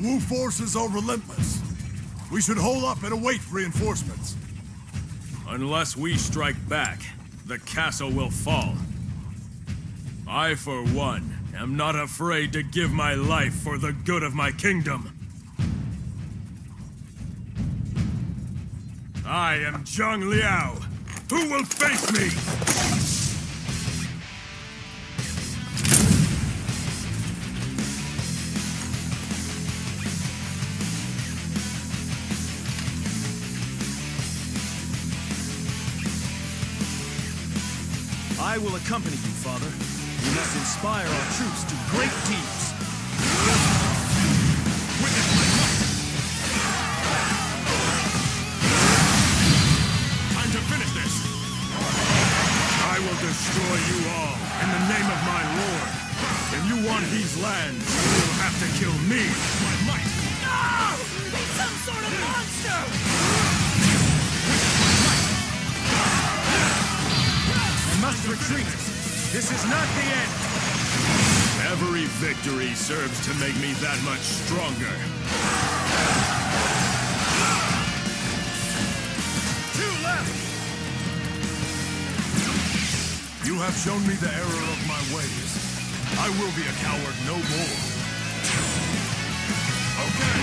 Wu forces are relentless. We should hold up and await reinforcements. Unless we strike back, the castle will fall. I, for one, am not afraid to give my life for the good of my kingdom. I am Zhang Liao. Who will face me? I will accompany you, Father. We must inspire our troops to great deeds. Is not the end. Every victory serves to make me that much stronger. Two left. You have shown me the error of my ways. I will be a coward no more. Okay,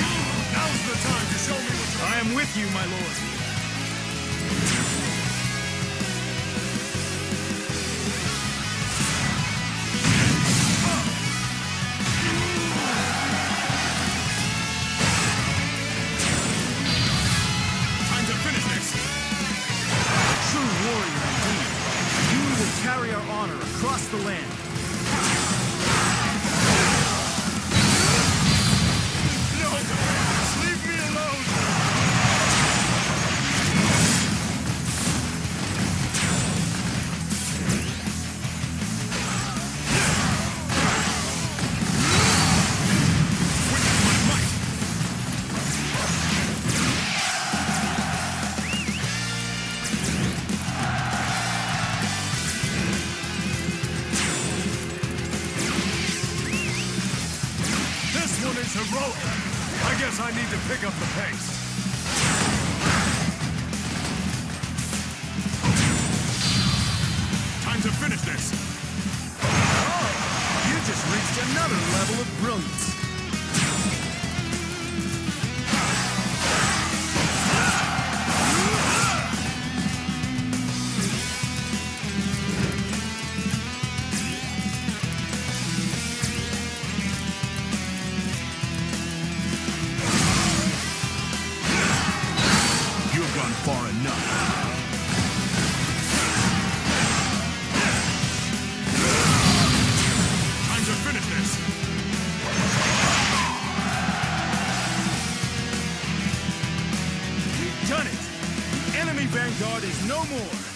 now's the time to show me what I am with you, my lord. The land. Is heroic. I guess I need to pick up the pace. Time to finish this! Oh, You just reached another level of brilliance. No more.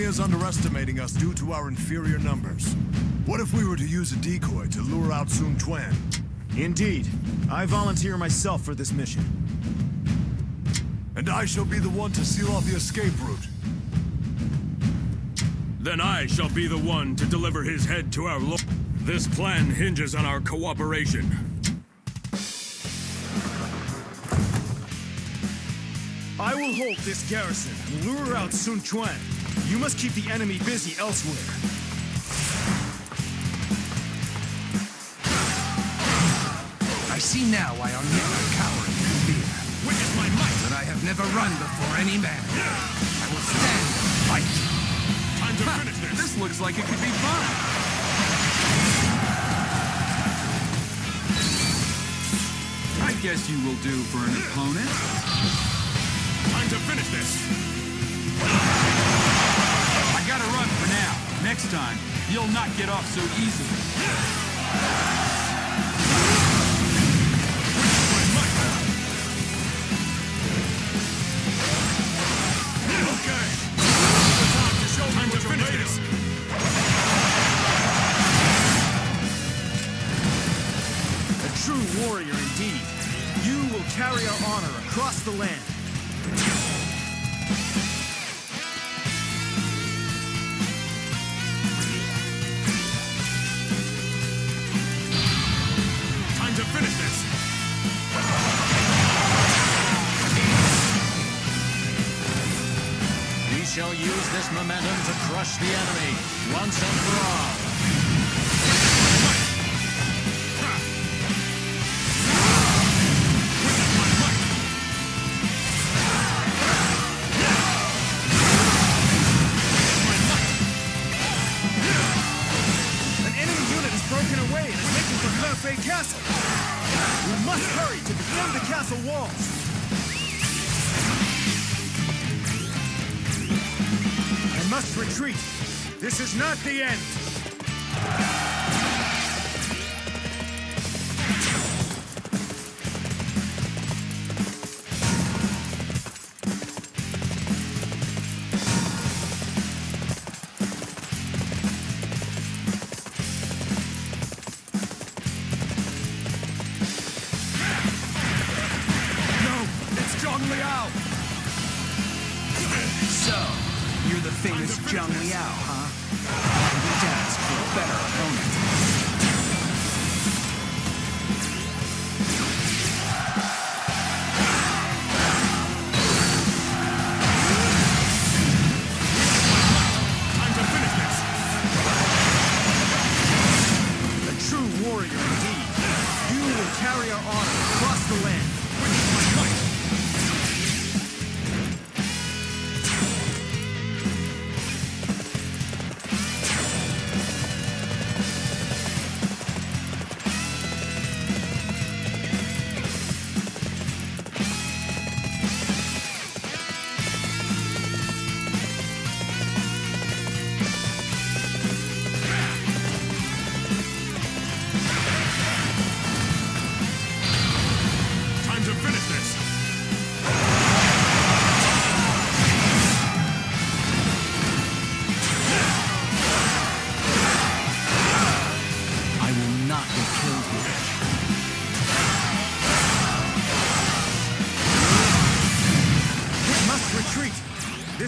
Enemy is underestimating us due to our inferior numbers. What if we were to use a decoy to lure out Sun Quan? Indeed. I volunteer myself for this mission. And I shall be the one to seal off the escape route. Then I shall be the one to deliver his head to our lord. This plan hinges on our cooperation. I will hold this garrison and lure out Sun Quan. You must keep the enemy busy elsewhere. I see now why I'm never coward in fear. Witness my might! But I have never run before any man. I will stand and fight. Time to Ha, finish this! this looks like it could be fun. I guess you will do for an opponent. Time, you'll not get off so easily. This momentum to crush the enemy once and for all. Must retreat. This is not the end. No! It's! So, the famous Zhang Liao, huh? We dance for a better opponent.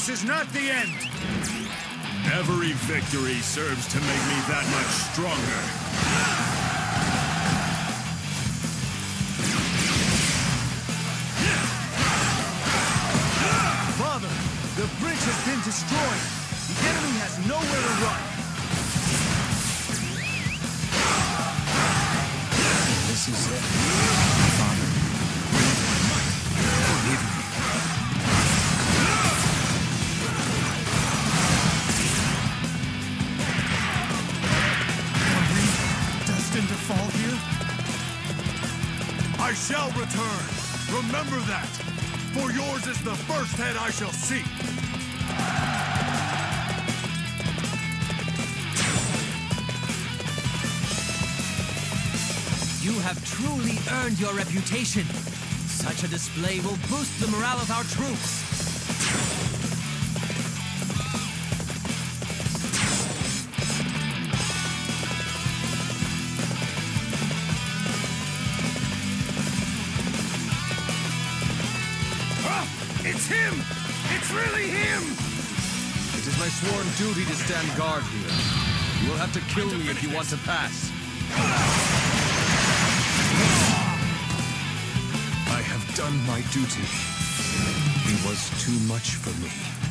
This is not the end. Every victory serves to make me that much stronger. Father, the bridge has been destroyed. The enemy has nowhere to run. This is it. I shall return. Remember that. For yours is the first head I shall seek. You have truly earned your reputation. Such a display will boost the morale of our troops. Really him! It is my sworn duty to stand guard here. You will have to kill me if you want to pass. I have done my duty. He was too much for me.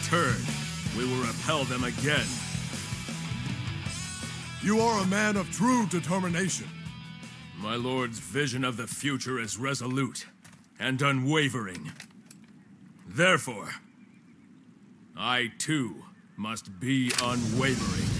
Return, we will repel them again. You are a man of true determination. My lord's vision of the future is resolute and unwavering. Therefore, I too must be unwavering.